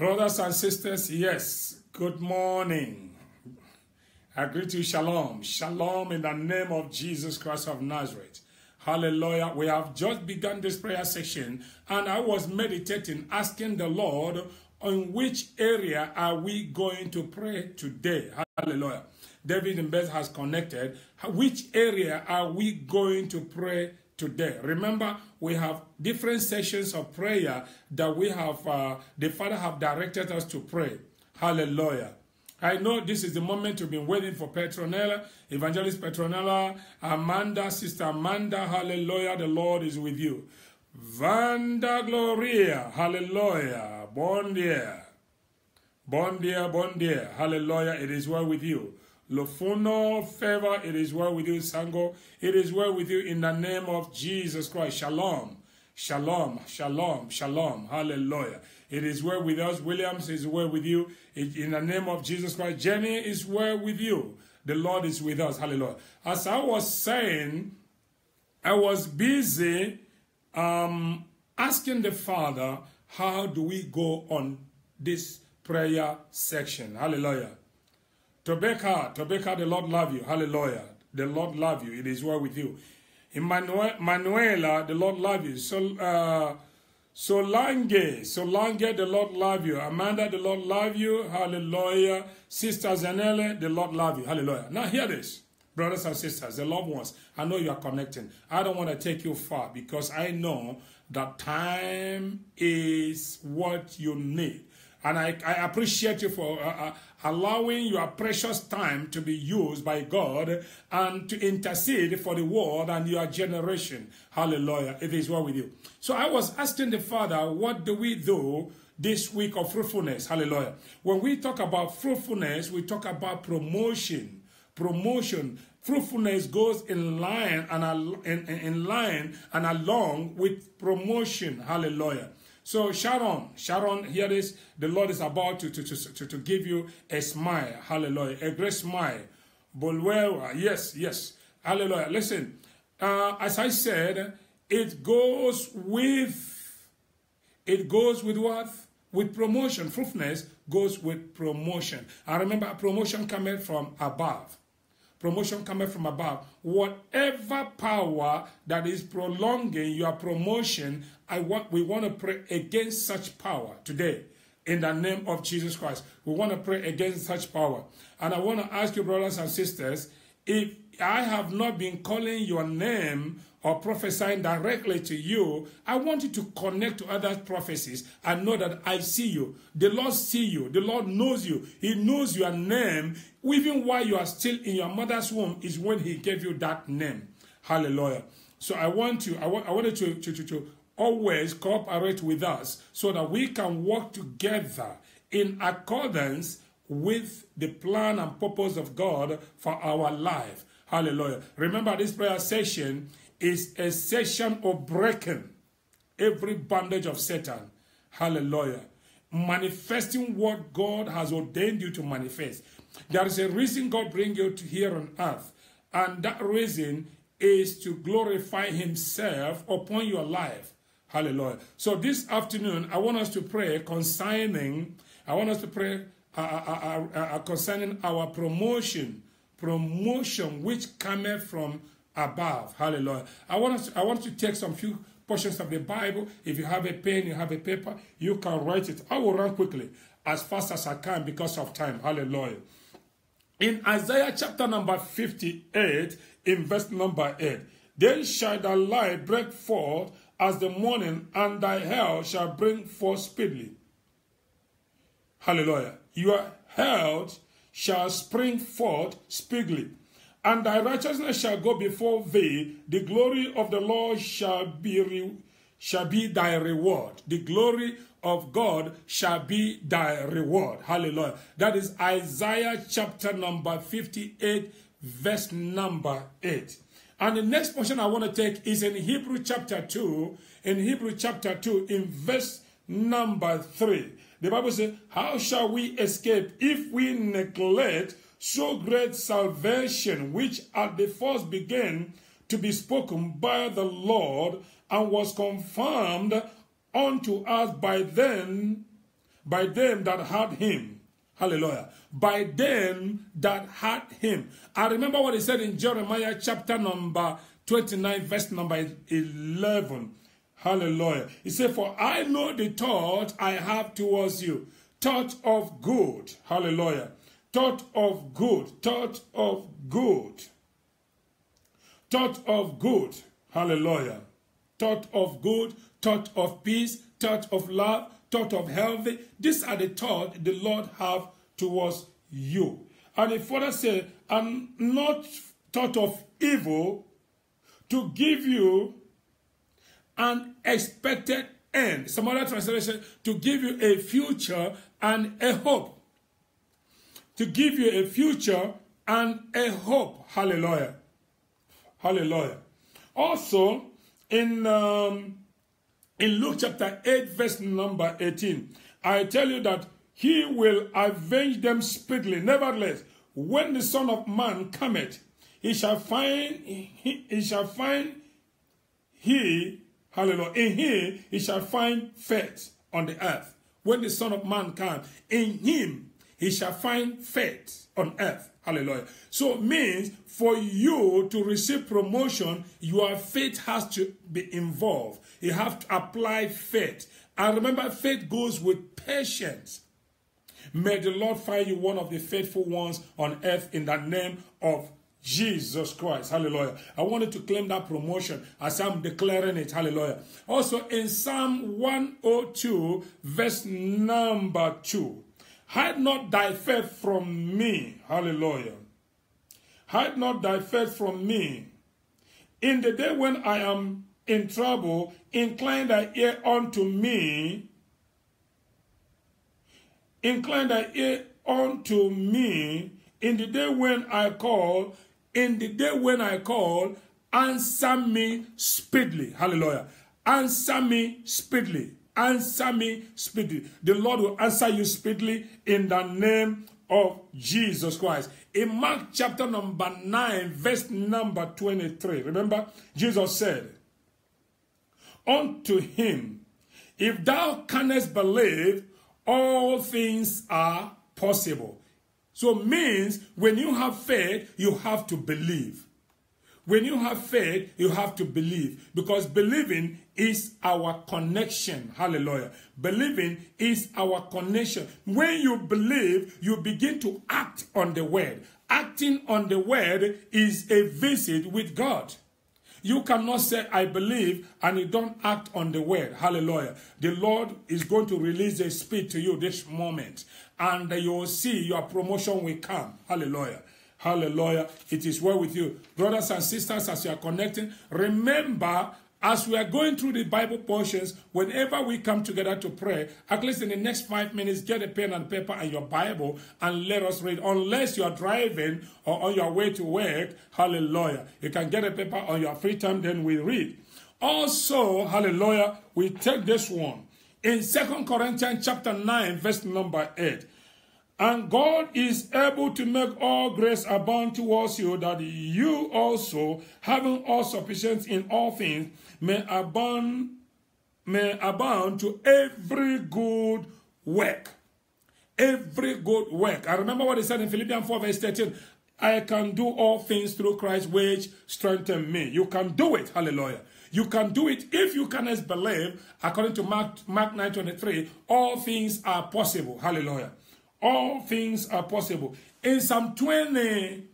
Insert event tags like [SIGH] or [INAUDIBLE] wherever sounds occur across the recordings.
Brothers and sisters, yes, good morning. I greet you, shalom. Shalom in the name of Jesus Christ of Nazareth. Hallelujah. We have just begun this prayer session and I was meditating, asking the Lord, on which area are we going to pray today? Hallelujah. David and Beth has connected. Which area are we going to pray today. Remember, we have different sessions of prayer that we have, uh, the Father have directed us to pray. Hallelujah. I know this is the moment you've been waiting for Petronella, Evangelist Petronella, Amanda, Sister Amanda, hallelujah, the Lord is with you. Vanda Gloria, hallelujah, bon dia. Bon dia, bon dia, hallelujah, it is well with you. Lofuno, favor, it is well with you. Sango, it is well with you in the name of Jesus Christ. Shalom. Shalom, shalom, shalom. Hallelujah. It is well with us. Williams is well with you. In the name of Jesus Christ. Jenny is well with you. The Lord is with us. Hallelujah. As I was saying, I was busy um, asking the Father, how do we go on this prayer section? Hallelujah. Tobeka, Tobeka, the Lord love you. Hallelujah. The Lord love you. It is well with you. Emmanuel, Manuela, the Lord love you. So, uh, Solange, Solange, the Lord love you. Amanda, the Lord love you. Hallelujah. Sister Zanelle, the Lord love you. Hallelujah. Now hear this. Brothers and sisters, the loved ones, I know you are connecting. I don't want to take you far because I know that time is what you need. And I, I appreciate you for uh, uh, allowing your precious time to be used by God and to intercede for the world and your generation. Hallelujah. It is well with you. So I was asking the Father, what do we do this week of fruitfulness? Hallelujah. When we talk about fruitfulness, we talk about promotion. Promotion. Fruitfulness goes in line and in, in line and along with promotion. Hallelujah. So Sharon, Sharon, hear this. The Lord is about to, to, to, to, give you a smile. Hallelujah. A great smile. Bulwera. Yes, yes. Hallelujah. Listen, uh, as I said, it goes with, it goes with what? With promotion. Fruitfulness goes with promotion. I remember a promotion coming from above promotion coming from above. Whatever power that is prolonging your promotion, I want we want to pray against such power today. In the name of Jesus Christ. We want to pray against such power. And I want to ask you, brothers and sisters, if I have not been calling your name or prophesying directly to you, I want you to connect to other prophecies and know that I see you. The Lord see you. The Lord knows you. He knows your name. Even while you are still in your mother's womb is when he gave you that name. Hallelujah. So I want you, I want, I want you to, to, to, to always cooperate with us so that we can work together in accordance with the plan and purpose of God for our life. Hallelujah. Remember, this prayer session is a session of breaking every bondage of Satan. Hallelujah. Manifesting what God has ordained you to manifest. There is a reason God bring you to here on earth. And that reason is to glorify himself upon your life. Hallelujah. So this afternoon, I want us to pray concerning, I want us to pray uh, uh, uh, concerning our promotion promotion which cometh from above. Hallelujah. I want us to, I want to take some few portions of the Bible. If you have a pen, you have a paper, you can write it. I will run quickly as fast as I can because of time. Hallelujah. In Isaiah chapter number 58, in verse number 8, then shall thy light break forth as the morning, and thy health shall bring forth speedily. Hallelujah. Your health shall spring forth speedily, and thy righteousness shall go before thee. The glory of the Lord shall be shall be thy reward. The glory of God shall be thy reward. Hallelujah. That is Isaiah chapter number 58, verse number 8. And the next portion I want to take is in Hebrew chapter 2, in Hebrew chapter 2, in verse number 3. The Bible says, How shall we escape if we neglect so great salvation, which at the first began to be spoken by the Lord and was confirmed unto us by them, by them that had him. Hallelujah. By them that had him. I remember what he said in Jeremiah chapter number 29, verse number 11. Hallelujah. He said, For I know the thought I have towards you, thought of good. Hallelujah. Thought of good. Thought of good. Thought of good. Hallelujah. Thought of good. Thought of peace. Thought of love. Thought of healthy. These are the thoughts the Lord have towards you. And he further said, I'm not thought of evil to give you an expected end. Some other translation, to give you a future and a hope. To give you a future and a hope. Hallelujah. Hallelujah. Also, in, um, in Luke chapter 8, verse number 18, I tell you that he will avenge them speedily. Nevertheless, when the Son of Man cometh, he shall find he, he shall find he hallelujah in him he shall find faith on the earth. When the Son of Man comes, in him he shall find faith on earth. Hallelujah. So it means for you to receive promotion, your faith has to be involved. You have to apply faith. And remember, faith goes with patience. May the Lord find you one of the faithful ones on earth in the name of Jesus Christ. Hallelujah. I wanted to claim that promotion as I'm declaring it. Hallelujah. Also in Psalm 102, verse number 2. Hide not thy faith from me. Hallelujah. Hide not thy faith from me. In the day when I am in trouble, incline thy ear unto me Incline thy ear unto me in the day when I call, in the day when I call, answer me speedily. Hallelujah. Answer me speedily. Answer me speedily. The Lord will answer you speedily in the name of Jesus Christ. In Mark chapter number 9, verse number 23, remember, Jesus said, Unto him, if thou canst believe, all things are possible. So means when you have faith, you have to believe. When you have faith, you have to believe because believing is our connection. Hallelujah. Believing is our connection. When you believe, you begin to act on the word. Acting on the word is a visit with God. You cannot say, I believe, and you don't act on the word. Hallelujah. The Lord is going to release a speed to you this moment, and you will see your promotion will come. Hallelujah. Hallelujah. It is well with you. Brothers and sisters, as you are connecting, remember as we are going through the Bible portions, whenever we come together to pray, at least in the next five minutes, get a pen and paper and your Bible and let us read. Unless you are driving or on your way to work, hallelujah. You can get a paper on your free time, then we read. Also, hallelujah, we take this one. In Second Corinthians chapter 9, verse number 8. And God is able to make all grace abound towards you, that you also, having all sufficiency in all things, may abound, may abound to every good work. Every good work. I remember what he said in Philippians 4, verse 13. I can do all things through Christ, which strengthen me. You can do it. Hallelujah. You can do it if you can believe, according to Mark, Mark 9 23, all things are possible. Hallelujah all things are possible. In Psalm 20,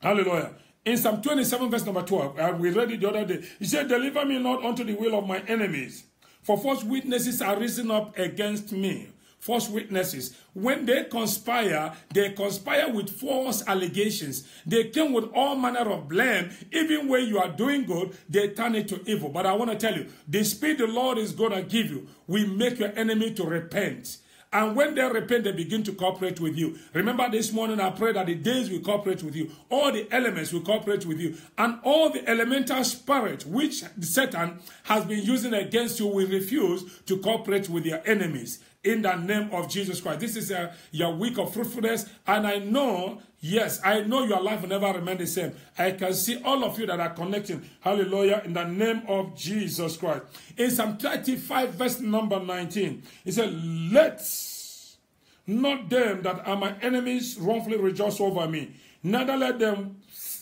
hallelujah. In Psalm 27, verse number 12, uh, we read it the other day. He said, Deliver me not unto the will of my enemies, for false witnesses are risen up against me. False witnesses. When they conspire, they conspire with false allegations. They came with all manner of blame. Even when you are doing good, they turn it to evil. But I want to tell you, the speed the Lord is going to give you will make your enemy to repent. And when they repent, they begin to cooperate with you. Remember this morning, I pray that the days will cooperate with you. All the elements will cooperate with you. And all the elemental spirit which Satan has been using against you will refuse to cooperate with your enemies in the name of Jesus Christ. This is a, your week of fruitfulness, and I know, yes, I know your life will never remain the same. I can see all of you that are connecting. Hallelujah, in the name of Jesus Christ. In Psalm 35, verse number 19, it said, Let's not them that are my enemies wrongfully rejoice over me, neither let them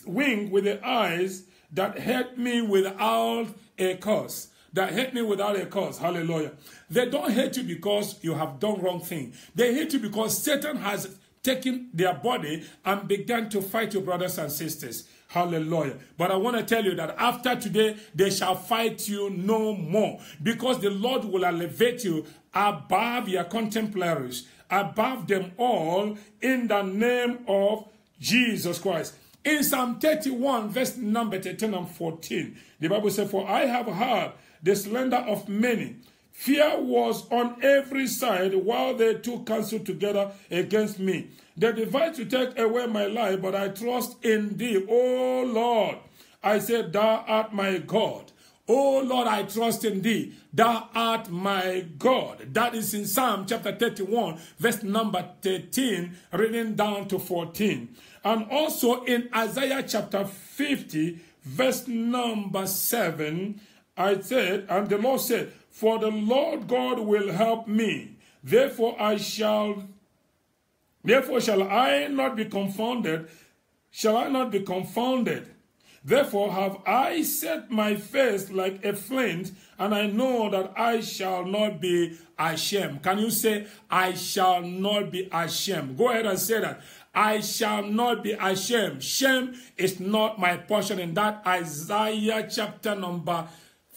wink with the eyes that hate me without a cause that hate me without a cause. Hallelujah. They don't hate you because you have done wrong thing. They hate you because Satan has taken their body and began to fight your brothers and sisters. Hallelujah. But I want to tell you that after today, they shall fight you no more because the Lord will elevate you above your contemporaries, above them all in the name of Jesus Christ. In Psalm 31, verse number 13 and 14, the Bible says, For I have heard the slander of many. Fear was on every side while they took counsel together against me. They devised to take away my life, but I trust in thee, O Lord. I said, Thou art my God. O Lord, I trust in thee. Thou art my God. That is in Psalm chapter 31, verse number 13, reading down to 14. And also in Isaiah chapter 50, verse number 7, I said, and the Lord said, For the Lord God will help me. Therefore I shall, therefore shall I not be confounded. Shall I not be confounded? Therefore have I set my face like a flint, and I know that I shall not be ashamed. Can you say, I shall not be ashamed? Go ahead and say that. I shall not be ashamed. Shame is not my portion in that Isaiah chapter number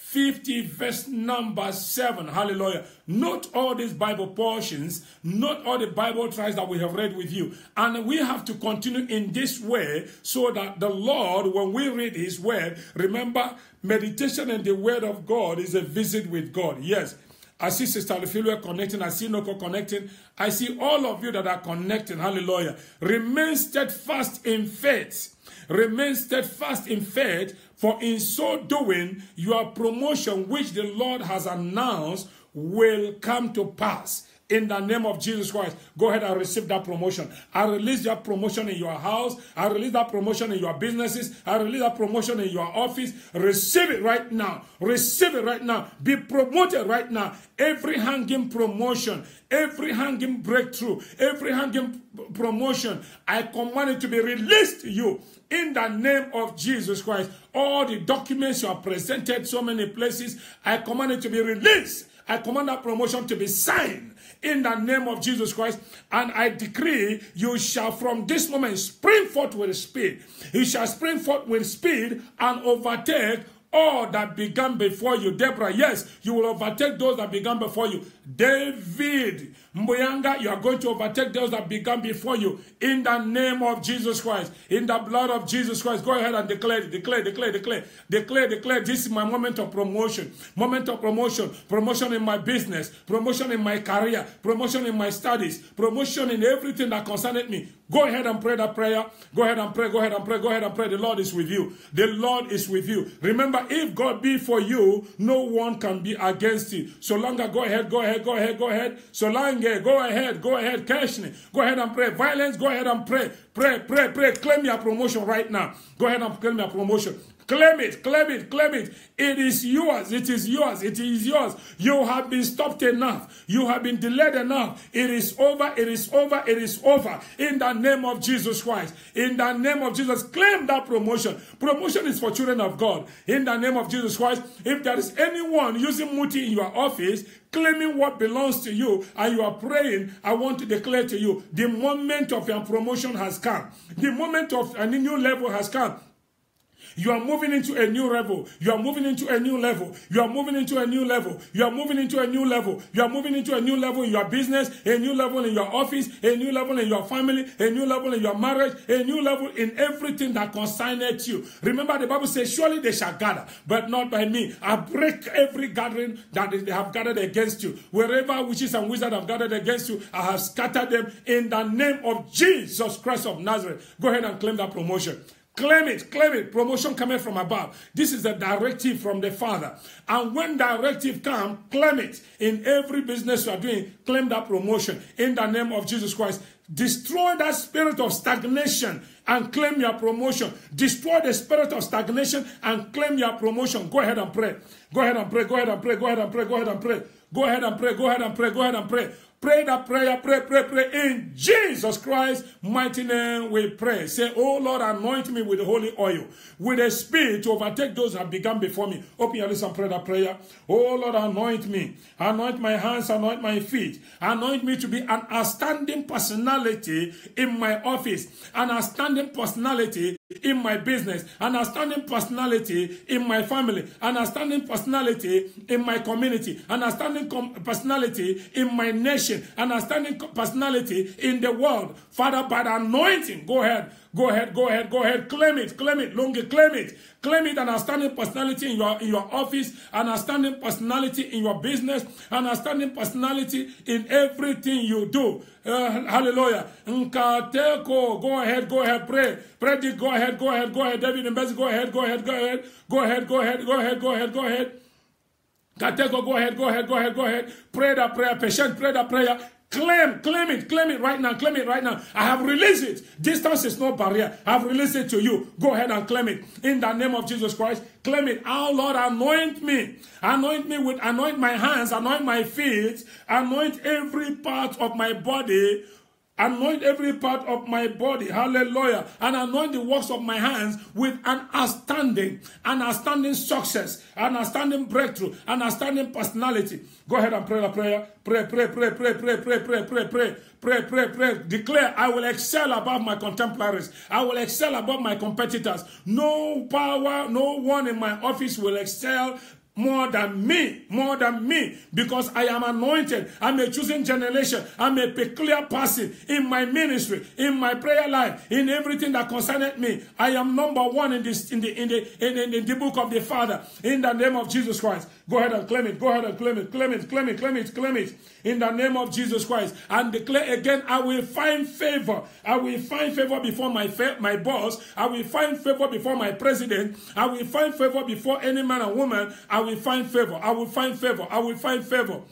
50 verse number 7. Hallelujah. Note all these Bible portions, note all the Bible tracts that we have read with you. And we have to continue in this way so that the Lord, when we read his word, remember, meditation in the word of God is a visit with God. Yes. I see Sister Alufilwe connecting. I see Noko connecting. I see all of you that are connecting. Hallelujah. Remain steadfast in faith. Remain steadfast in faith for in so doing, your promotion, which the Lord has announced, will come to pass in the name of Jesus Christ. Go ahead and receive that promotion. I release that promotion in your house. I release that promotion in your businesses. I release that promotion in your office. Receive it right now. Receive it right now. Be promoted right now. Every hanging promotion, every hanging breakthrough, every hanging promotion, I command it to be released to you in the name of Jesus Christ. All the documents you have presented so many places, I command it to be released. I command that promotion to be signed in the name of Jesus Christ. And I decree you shall from this moment spring forth with speed. You shall spring forth with speed and overtake all that began before you. Deborah, yes, you will overtake those that began before you. David, Mbuyanga, you are going to overtake those that began before you. In the name of Jesus Christ, in the blood of Jesus Christ, go ahead and declare, declare, declare, declare, declare, declare. This is my moment of promotion. Moment of promotion. Promotion in my business. Promotion in my career. Promotion in my studies. Promotion in everything that concerns me. Go ahead and pray that prayer. Go ahead and pray. Go ahead and pray. Go ahead and pray. The Lord is with you. The Lord is with you. Remember, if God be for you, no one can be against you. So longer, go ahead, go ahead, go ahead, go ahead. So long, go ahead, go ahead, Kashni. Go ahead and pray. Violence, go ahead and pray. Pray, pray, pray. Claim your promotion right now. Go ahead and claim your promotion. Claim it, claim it, claim it. It is yours. It is yours. It is yours. You have been stopped enough. You have been delayed enough. It is over. It is over. It is over. In the name of Jesus Christ. In the name of Jesus. Claim that promotion. Promotion is for children of God. In the name of Jesus Christ. If there is anyone using muti in your office, claiming what belongs to you and you are praying, I want to declare to you the moment of your promotion has come. The moment of a new level has come. You are moving into a new level. You are moving into a new level. You are moving into a new level. You are moving into a new level. You are moving into a new level in your business, a new level in your office, a new level in your family, a new level in your marriage, a new level in everything that concerns you. Remember, the Bible says, Surely they shall gather, but not by me. I break every gathering that they have gathered against you. Wherever witches and wizards have gathered against you, I have scattered them in the name of Jesus Christ of Nazareth. Go ahead and claim that promotion. Claim it, claim it. Promotion coming from above. This is a directive from the Father. And when directive come, claim it. In every business you are doing, claim that promotion in the name of Jesus Christ. Destroy that spirit of stagnation and claim your promotion. Destroy the spirit of stagnation and claim your promotion. Go ahead and pray. Go ahead and pray. Go ahead and pray. Go ahead and pray. Go ahead and pray. Go ahead and pray. Go ahead and pray. Go ahead and pray. Pray that prayer, pray, pray, pray. In Jesus Christ's mighty name we pray. Say, Oh Lord, anoint me with the holy oil, with a spirit to overtake those have begun before me. Open your lips and pray that prayer. Oh Lord, anoint me. Anoint my hands, anoint my feet. Anoint me to be an outstanding personality in my office, an outstanding personality in my business, an outstanding personality in my family, an outstanding personality in my community, an outstanding personality in my nation, an outstanding personality in the world. Father, by the anointing, go ahead, go ahead, go ahead, go ahead, claim it, claim it, longer, claim it. Claim it an outstanding personality in your, in your office, an outstanding personality in your business, an outstanding personality in everything you do. Uh, hallelujah. Nkateko, go ahead, go ahead, pray. Pray, go ahead, go ahead, go ahead. David Bessie, go ahead, go ahead, go ahead. Go ahead, go ahead, go ahead, go ahead, go ahead. Kateko, go ahead, go ahead, go ahead, go ahead. Pray that prayer, patient, pray that prayer. Claim, claim it, claim it right now, claim it right now. I have released it. Distance is no barrier. I have released it to you. Go ahead and claim it. In the name of Jesus Christ, claim it. Oh Lord, anoint me. Anoint me with, anoint my hands, anoint my feet, anoint every part of my body Anoint every part of my body. Hallelujah. And anoint the works of my hands with an outstanding, an outstanding success, an outstanding breakthrough, an outstanding personality. Go ahead and pray the prayer. Pray, pray, pray, pray, pray, pray, pray, pray, pray. Pray, pray, pray. Declare, I will excel above my contemporaries. I will excel above my competitors. No power, no one in my office will excel more than me, more than me, because I am anointed. I'm a chosen generation. I'm a peculiar person in my ministry, in my prayer life, in everything that concerned me. I am number one in this, in the, in the, in, in, in the book of the Father, in the name of Jesus Christ. Go ahead and claim it. Go ahead and claim it. Claim it. Claim it. Claim it. Claim it. In the name of Jesus Christ. And declare again, I will find favor. I will find favor before my my boss. I will find favor before my president. I will find favor before any man and woman. I will find favor. I will find favor. I will find favor.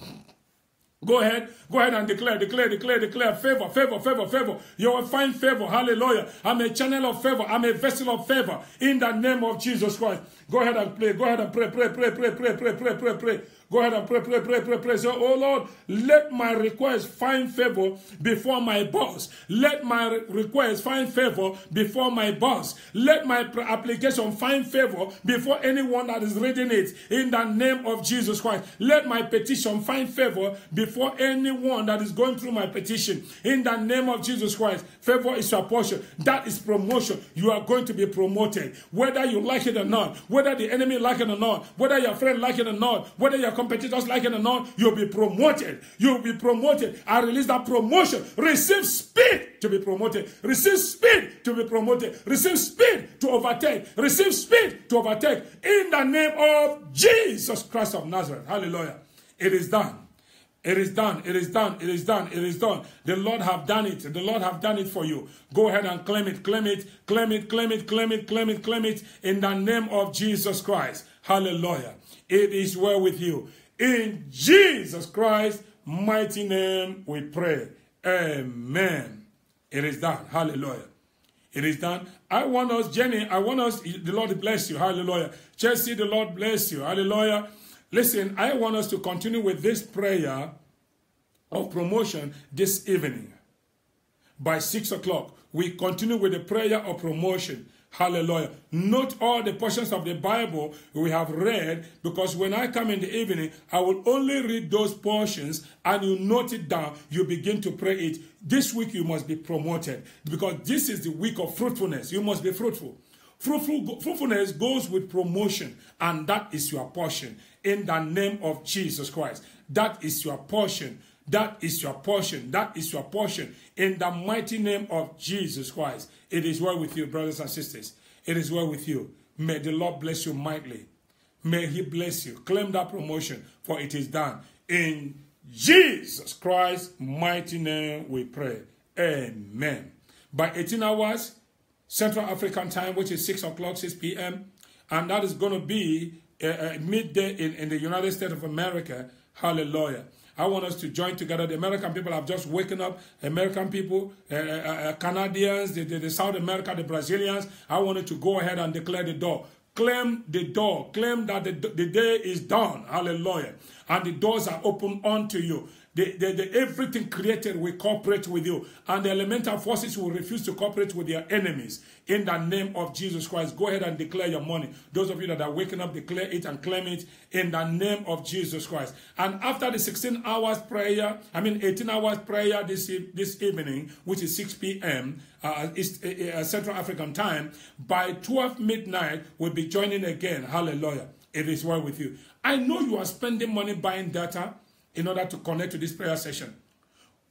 Go ahead, go ahead and declare, declare, declare, declare favor, favor, favor, favor. You will find favor. Hallelujah. I'm a channel of favor. I'm a vessel of favor in the name of Jesus Christ. Go ahead and pray. Go ahead and pray, pray, pray, pray, pray, pray, pray, pray, pray. Go ahead and pray, pray, pray, pray, pray. Say, oh Lord, let my request find favor before my boss. Let my request find favor before my boss. Let my application find favor before anyone that is reading it. In the name of Jesus Christ. Let my petition find favor before anyone that is going through my petition. In the name of Jesus Christ. Favor is your portion. That is promotion. You are going to be promoted. Whether you like it or not. Whether the enemy like it or not. Whether your friend like it or not. Whether your competitors like it or not, you'll be promoted. You'll be promoted. I release that promotion. Receive speed to be promoted. Receive speed to be promoted. Receive speed to overtake. Receive speed to overtake. In the name of Jesus Christ of Nazareth. Hallelujah. It is done. It is done. It is done. It is done. It is done. The Lord have done it. The Lord have done it for you. Go ahead and claim it. Claim it. Claim it. Claim it. Claim it. Claim it. Claim it. In the name of Jesus Christ. Hallelujah. It is well with you. In Jesus Christ's mighty name we pray. Amen. It is done. Hallelujah. It is done. I want us, Jenny, I want us, the Lord bless you. Hallelujah. Chelsea, the Lord bless you. Hallelujah. Listen, I want us to continue with this prayer of promotion this evening. By 6 o'clock, we continue with the prayer of promotion. Hallelujah. Note all the portions of the Bible we have read because when I come in the evening, I will only read those portions and you note it down. You begin to pray it. This week you must be promoted because this is the week of fruitfulness. You must be fruitful. Fruitful, fruitfulness goes with promotion, and that is your portion in the name of Jesus Christ. That is your portion. That is your portion. That is your portion in the mighty name of Jesus Christ. It is well with you, brothers and sisters. It is well with you. May the Lord bless you mightily. May He bless you. Claim that promotion, for it is done. In Jesus Christ's mighty name we pray. Amen. By 18 hours, Central African time, which is 6 o'clock, 6 p.m. And that is going to be uh, uh, midday in, in the United States of America. Hallelujah. I want us to join together. The American people have just woken up. American people, uh, uh, uh Canadians, the, the, the, South America, the Brazilians. I wanted to go ahead and declare the door. Claim the door. Claim that the, the day is done. Hallelujah. And the doors are open unto you. The, the, the, everything created will cooperate with you. And the elemental forces will refuse to cooperate with their enemies. In the name of Jesus Christ, go ahead and declare your money. Those of you that are waking up, declare it and claim it in the name of Jesus Christ. And after the 16 hours prayer, I mean 18 hours prayer this, this evening, which is 6 p.m. Uh, East, uh, uh, Central African time, by 12 midnight, we'll be joining again. Hallelujah. It is well with you. I know you are spending money buying data in order to connect to this prayer session.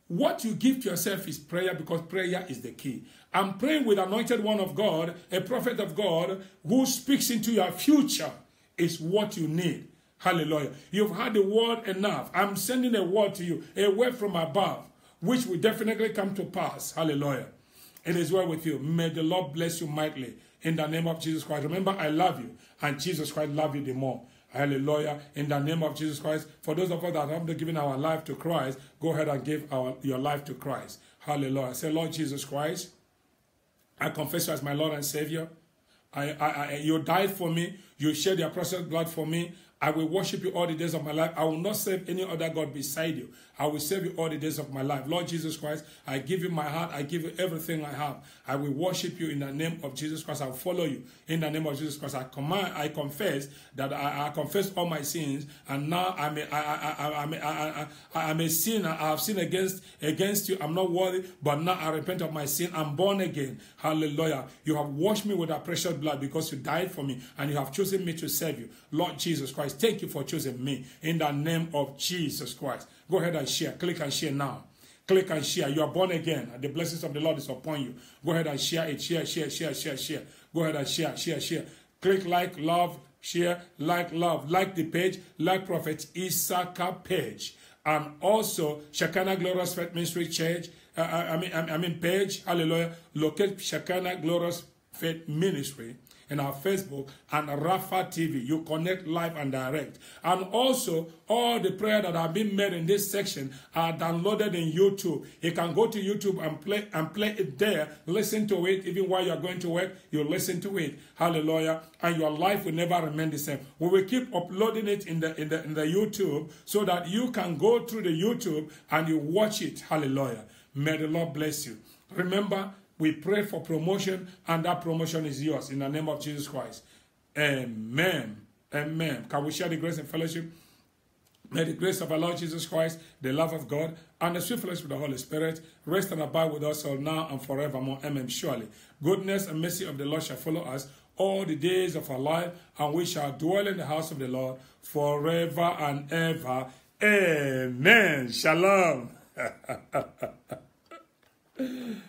What you give to yourself is prayer because prayer is the key. I'm praying with anointed one of God, a prophet of God who speaks into your future is what you need. Hallelujah. You've had the word enough. I'm sending a word to you, a word from above, which will definitely come to pass. Hallelujah. It is well with you. May the Lord bless you mightily in the name of Jesus Christ. Remember, I love you, and Jesus Christ love you the more. Hallelujah. In the name of Jesus Christ. For those of us that have not given our life to Christ, go ahead and give our, your life to Christ. Hallelujah. Say, Lord Jesus Christ, I confess you as my Lord and Savior. I, I, I, you died for me. You shed your precious blood for me. I will worship you all the days of my life. I will not serve any other God beside you. I will serve you all the days of my life. Lord Jesus Christ, I give you my heart. I give you everything I have. I will worship you in the name of Jesus Christ. I will follow you in the name of Jesus Christ. I command, I confess that I, I confess all my sins, and now I'm a, I, I, a, I, I, I'm a sinner. I have sinned against against you. I'm not worthy, but now I repent of my sin. I'm born again. Hallelujah. You have washed me with that precious blood because you died for me, and you have chosen me to serve you. Lord Jesus Christ, thank you for choosing me in the name of Jesus Christ. Go ahead and share. Click and share now. Click and share. You are born again. The blessings of the Lord is upon you. Go ahead and share it. Share, share, share, share, share. Go ahead and share, share, share. Click like, love, share, like, love. Like the page, like Prophet Issaka page. And also, Shekinah Glorious Faith Ministry Church. Uh, uh I mean, I mean, page. Hallelujah. Locate Shekinah Glorious Faith Ministry in our Facebook and Rapha TV. You connect live and direct. And also, all the prayer that have been made in this section are downloaded in YouTube. You can go to YouTube and play and play it there. Listen to it even while you're going to work. You listen to it. Hallelujah. And your life will never remain the same. We will keep uploading it in the in the in the YouTube so that you can go through the YouTube and you watch it. Hallelujah. May the Lord bless you. Remember, we pray for promotion, and that promotion is yours in the name of Jesus Christ. Amen. Amen. Can we share the grace and fellowship? May the grace of our Lord Jesus Christ, the love of God, and the sweet fellowship of the Holy Spirit rest and abide with us all now and forevermore. Amen. Surely, goodness and mercy of the Lord shall follow us all the days of our life, and we shall dwell in the house of the Lord forever and ever. Amen. Shalom. [LAUGHS]